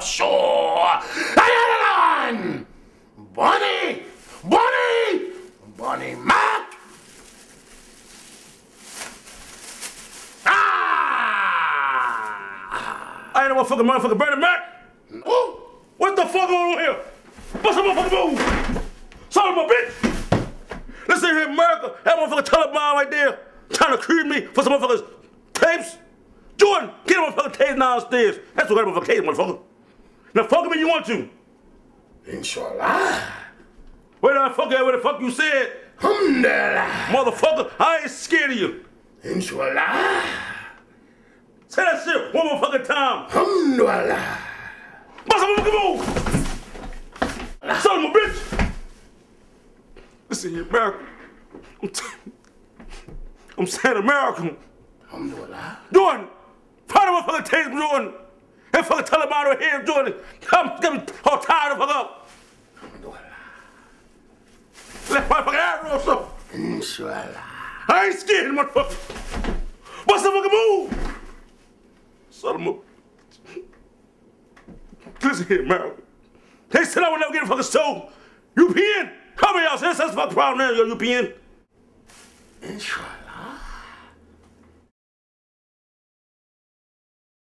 show. Ayalalan! Bonnie! Bonnie! Bonnie Mac! Ah! I ain't no motherfucking motherfucking Bernie Mac. Oh! What the fuck going on here? What's the motherfucking move? Son of a bitch! Listen here, America. That motherfucking Taliban right there trying to creep me for some motherfuckers tapes. Jordan, get a motherfucking tape downstairs. That's what that motherfucker tape, motherfucker. Now fuck me you want to. Inshallah. Where the fuck at? Where the fuck you said? Alhamdulillah. Motherfucker, I ain't scared of you. Inshallah. Say that shit one motherfucking time. Alhamdulillah. Bust a motherfucking move. Son of a bitch. Listen here, America. I'm, t- I'm saying American. Alhamdulillah. Jordan, find a motherfucking tape, Jordan. That fucking Taliban over here, Jordan. Come, get me all tired of fuck up. Let motherfucking arrow or something. Inshallah. I ain't scared, motherfucker. What's the fucking move? Son of a. Listen here, America. They said I would never get a fucking. You peeing? How many y'all said that's the fucking problem now, you peeing? Inshallah.